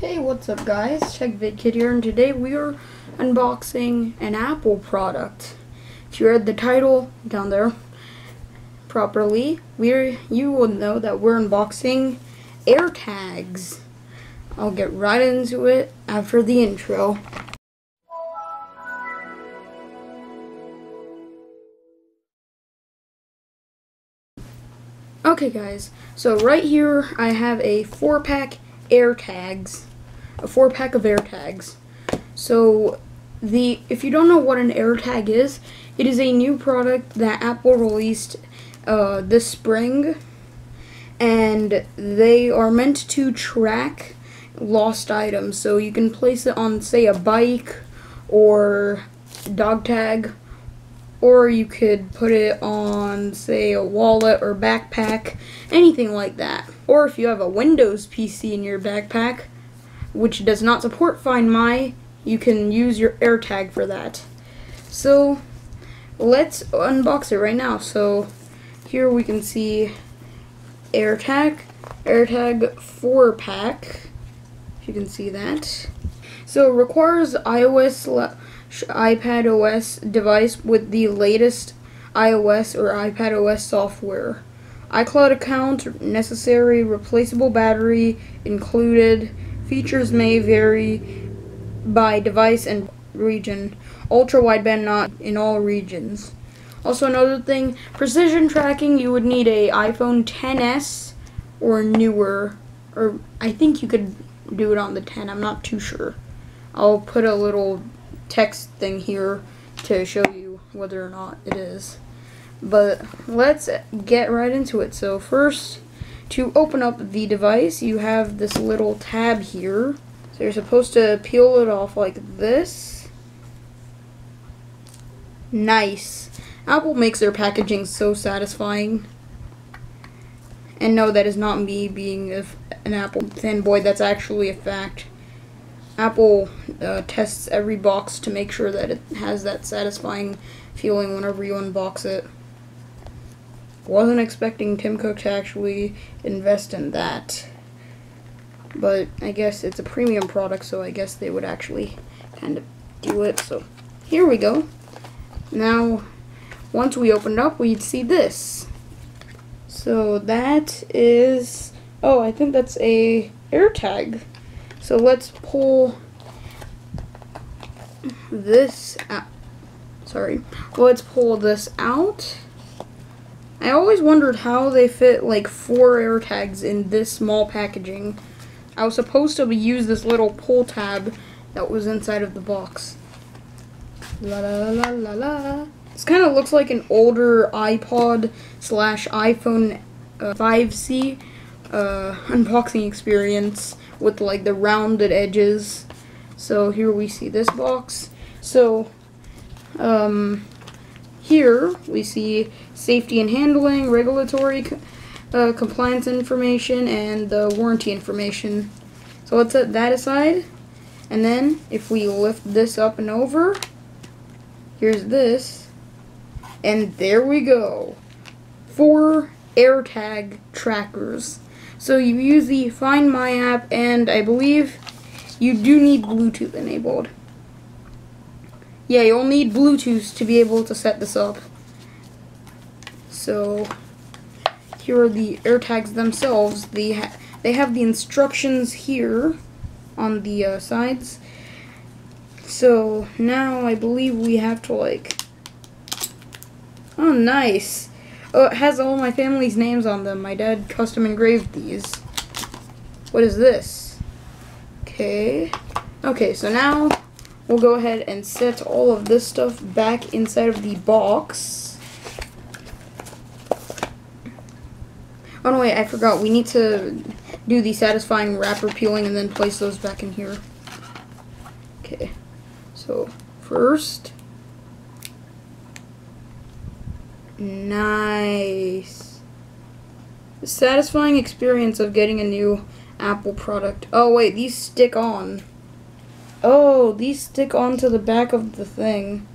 Hey, what's up guys? TechVid Kid here and today we are unboxing an Apple product. If you read the title down there properly, we you will know that we're unboxing AirTags. I'll get right into it after the intro. Okay guys, so right here I have a 4-pack air tags, a four pack of air tags. So the if you don't know what an air tag is, it is a new product that Apple released uh, this spring, and they are meant to track lost items. So you can place it on, say, a bike or dog tag or you could put it on, say, a wallet or backpack, anything like that. Or if you have a Windows PC in your backpack, which does not support Find My, you can use your AirTag for that. So, let's unbox it right now. So, here we can see AirTag, AirTag 4 pack, if you can see that. So, it requires iOS iPad OS device with the latest iOS or iPad OS software. iCloud account necessary, replaceable battery included. Features may vary by device and region. Ultra wideband not in all regions. Also another thing, precision tracking, you would need a iPhone 10s or newer. Or I think you could do it on the 10, I'm not too sure. I'll put a little text thing here to show you whether or not it is. But let's get right into it. So first, to open up the device, you have this little tab here. So you're supposed to peel it off like this. Nice. Apple makes their packaging so satisfying. And no, that is not me being an Apple fanboy. That's actually a fact. Apple uh, tests every box to make sure that it has that satisfying feeling whenever you unbox it. Wasn't expecting Tim Cook to actually invest in that. But I guess it's a premium product, so I guess they would actually kind of do it. So here we go. Now, once we open up, we'd see this. So that is, oh, I think that's a AirTag. So let's pull this out. Sorry. Let's pull this out. I always wondered how they fit like four AirTags in this small packaging. I was supposed to use this little pull tab that was inside of the box. La la la la la. This kind of looks like an older iPod slash iPhone uh, 5C uh, unboxing experience with like the rounded edges. So here we see this box. So um, here we see safety and handling, regulatory uh, compliance information, and the warranty information. So let's set that aside. And then if we lift this up and over, here's this. And there we go. Four AirTag trackers. So you use the Find My app, and I believe you do need Bluetooth enabled. Yeah, you'll need Bluetooth to be able to set this up. So here are the AirTags themselves. The ha they have the instructions here on the uh, sides. So now I believe we have to like. Oh, nice. Oh, it has all my family's names on them. My dad custom engraved these. What is this? Okay. Okay, so now we'll go ahead and set all of this stuff back inside of the box. Oh no, wait, I forgot. We need to do the satisfying wrapper peeling and then place those back in here. Okay, so first Nice. The satisfying experience of getting a new Apple product. Oh, wait, these stick on. Oh, these stick onto the back of the thing.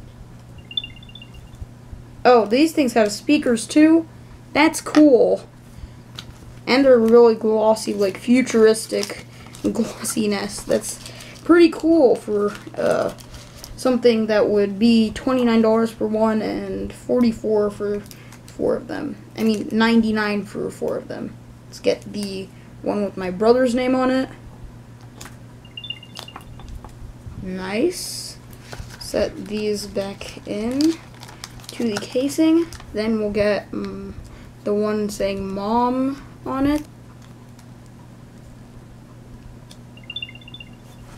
Oh, these things have speakers too? That's cool. And they're really glossy, like futuristic glossiness. That's pretty cool for uh, something that would be $29 for one and 44 for four of them. I mean 99 for four of them. Let's get the one with my brother's name on it. Nice. Set these back in to the casing. Then we'll get um, the one saying mom on it.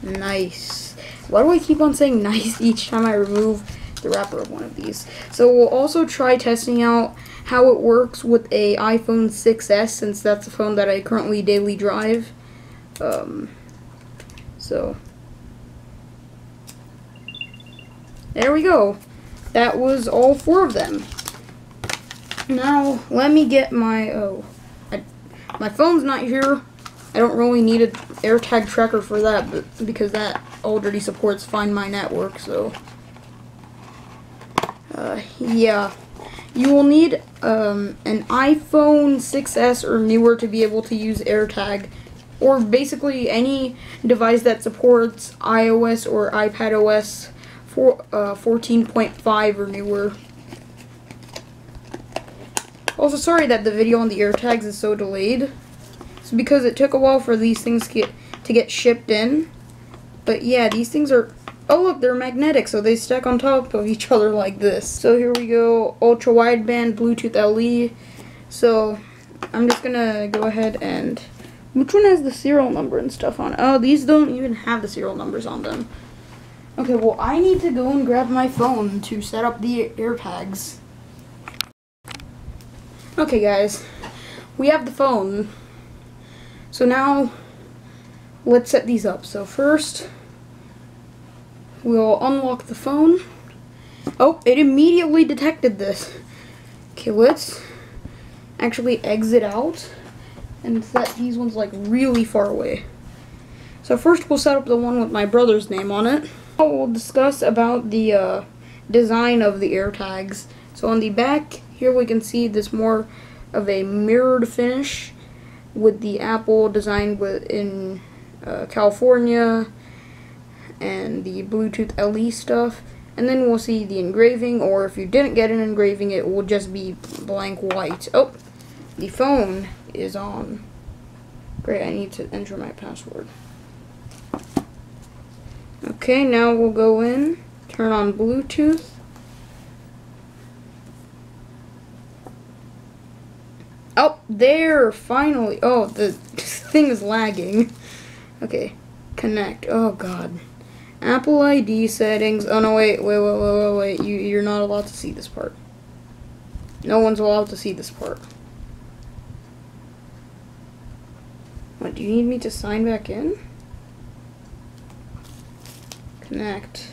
Nice. Why do I keep on saying nice each time I remove the wrapper of one of these? So we'll also try testing out how it works with a iPhone 6s since that's the phone that I currently daily drive. Um, so there we go. That was all four of them. Now let me get my oh, I, my phone's not here. I don't really need an AirTag tracker for that, but because that already supports Find My Network, so uh, yeah. You will need um, an iPhone 6s or newer to be able to use AirTag, or basically any device that supports iOS or iPadOS for, uh, 14.5 or newer. Also, sorry that the video on the AirTags is so delayed. Because it took a while for these things to get, to get shipped in. But yeah, these things are Oh look, they're magnetic, so they stack on top of each other like this. So here we go, ultra wideband Bluetooth LE. So I'm just gonna go ahead and which one has the serial number and stuff on it? Oh, these don't even have the serial numbers on them. Okay, well I need to go and grab my phone to set up the AirTags. Okay guys, we have the phone. So now let's set these up. So first We'll unlock the phone. Oh, it immediately detected this. Okay, let's actually exit out and set these ones like really far away. So first we'll set up the one with my brother's name on it. We'll discuss about the uh, design of the AirTags. So on the back here we can see this more of a mirrored finish with the Apple designed in uh, California and the Bluetooth LE stuff. And then we'll see the engraving, or if you didn't get an engraving, it will just be blank white. Oh, the phone is on. Great, I need to enter my password. Okay, now we'll go in, turn on Bluetooth. Oh, there, finally. Oh, the thing is lagging. Okay, connect. Oh, God. Apple ID settings. Oh no, wait, wait, wait, wait, wait, wait. You, you're not allowed to see this part. No one's allowed to see this part. What, do you need me to sign back in? Connect.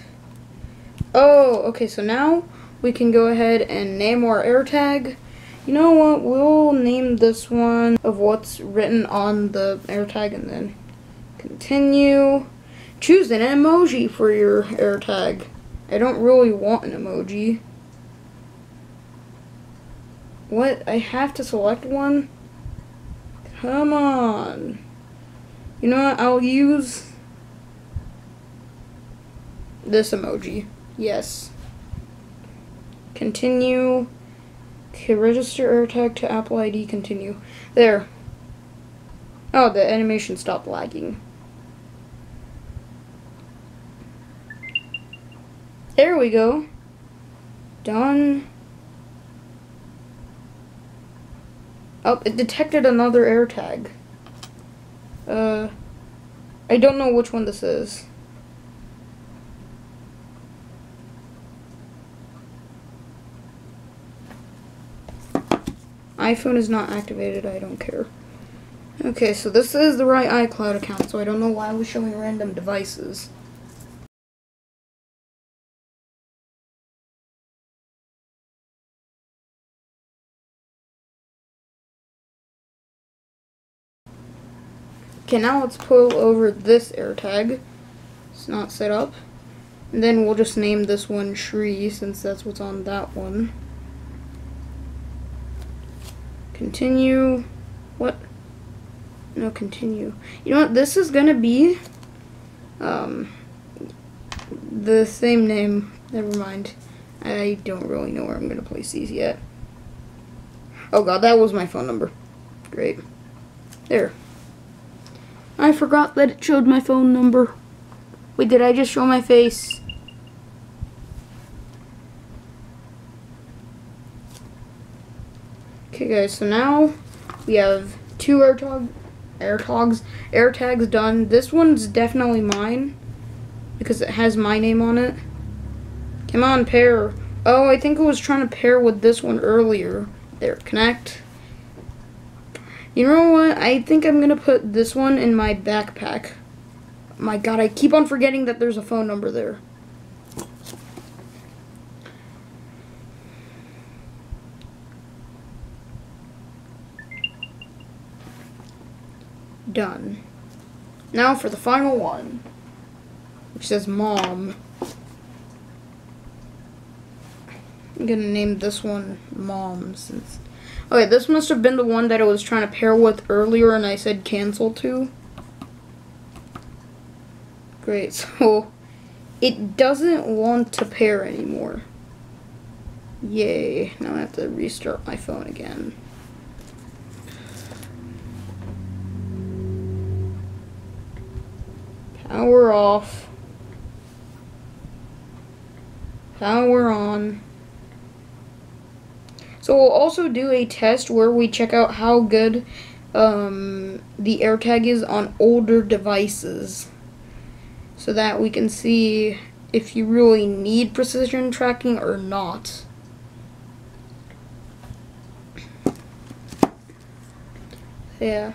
Oh, okay, so now we can go ahead and name our AirTag. You know what, we'll name this one of what's written on the AirTag and then continue. Choose an emoji for your AirTag. I don't really want an emoji. What? I have to select one? Come on. You know what? I'll use this emoji. Yes. Continue. Okay, register AirTag to Apple ID. Continue. There. Oh, the animation stopped lagging. There we go. Done. Oh, it detected another AirTag. Uh, I don't know which one this is. iPhone is not activated, I don't care. Okay, so this is the right iCloud account, so I don't know why I was showing random devices. Okay, now let's pull over this AirTag. It's not set up. And then we'll just name this one Shree, since that's what's on that one. Continue. What? No, continue. You know what? This is gonna be um, the same name. Never mind. I don't really know where I'm gonna place these yet. Oh god, that was my phone number. Great. There. I forgot that it showed my phone number. Wait, did I just show my face? Okay guys, so now we have two air, tog air AirTag AirTags AirTags done. This one's definitely mine because it has my name on it. Come on, pair. Oh, I think I was trying to pair with this one earlier. There, connect. You know what? I think I'm going to put this one in my backpack. My god, I keep on forgetting that there's a phone number there. Done. Now for the final one, which says mom. I'm gonna name this one mom since. Okay, this must have been the one that I was trying to pair with earlier and I said cancel to. Great, so it doesn't want to pair anymore. Yay, now I have to restart my phone again. Power off. Power on. So we'll also do a test where we check out how good um, the AirTag is on older devices. So that we can see if you really need precision tracking or not. Yeah.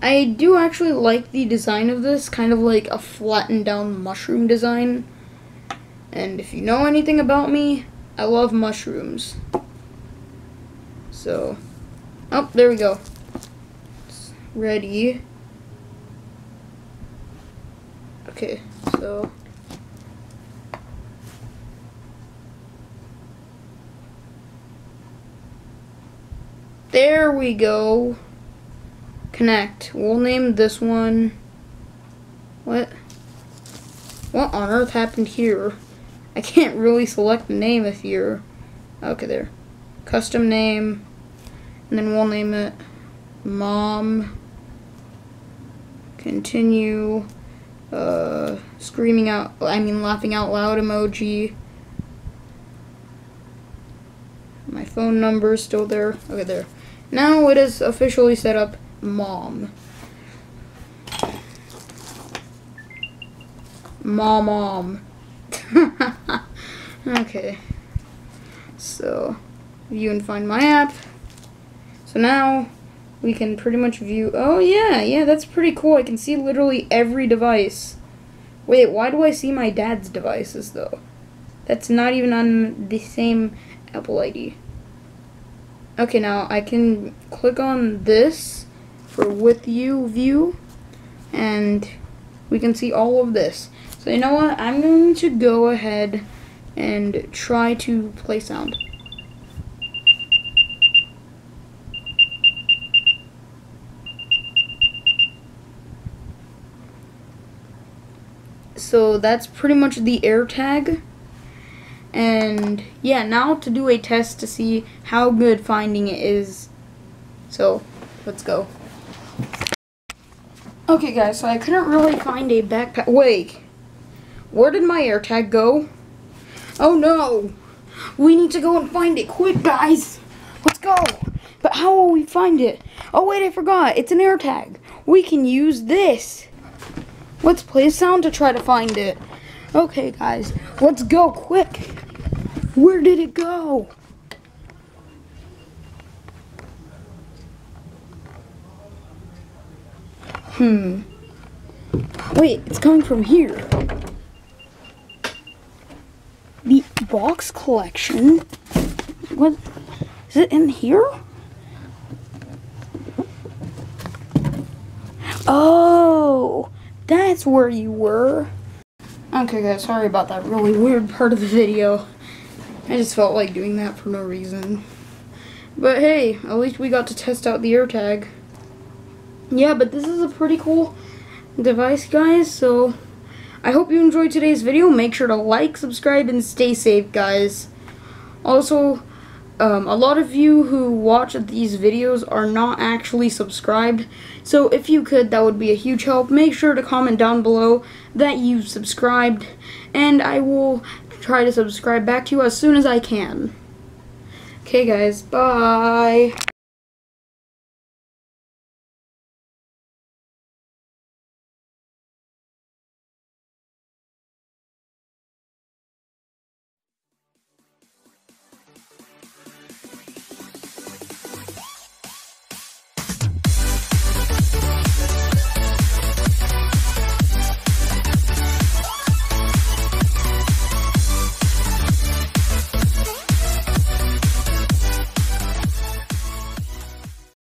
I do actually like the design of this, kind of like a flattened down mushroom design. And if you know anything about me, I love mushrooms. So, oh, there we go. It's ready. Okay, so. There we go connect. We'll name this one. What? What on earth happened here? I can't really select the name if you're. Okay, there. Custom name. And then we'll name it Mom. Continue. Uh, screaming out, I mean, laughing out loud emoji. My phone number is still there. Okay, there. Now it is officially set up mom. Mom, mom. okay. So, view and find my app. So now we can pretty much view. Oh, yeah, yeah, that's pretty cool. I can see literally every device. Wait, why do I see my dad's devices though? That's not even on the same Apple ID. Okay, now I can click on this for with you view and we can see all of this. So you know what? I'm going to go ahead and try to play sound. So that's pretty much the AirTag. And yeah, now to do a test to see how good finding it is. So let's go. Okay guys, so I couldn't really find a backpack. Wait, where did my AirTag go? Oh no, we need to go and find it quick guys. Let's go. But how will we find it? Oh wait, I forgot. It's an AirTag. We can use this. Let's play a sound to try to find it. Okay guys, let's go quick. Where did it go? Hmm. Wait, it's coming from here. The box collection? What? Is it in here? Oh, that's where you were. Okay guys, sorry about that really weird part of the video. I just felt like doing that for no reason. But hey, at least we got to test out the AirTag. Yeah, but this is a pretty cool device, guys. So I hope you enjoyed today's video. Make sure to like, subscribe, and stay safe, guys. Also, um, a lot of you who watch these videos are not actually subscribed. So if you could, that would be a huge help. Make sure to comment down below that you've subscribed. And I will try to subscribe back to you as soon as I can. Okay, guys. Bye.